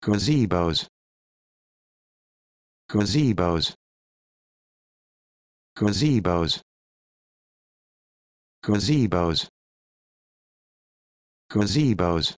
gazebos. Gazebos. Gazebos. Gazebos. Gazebos.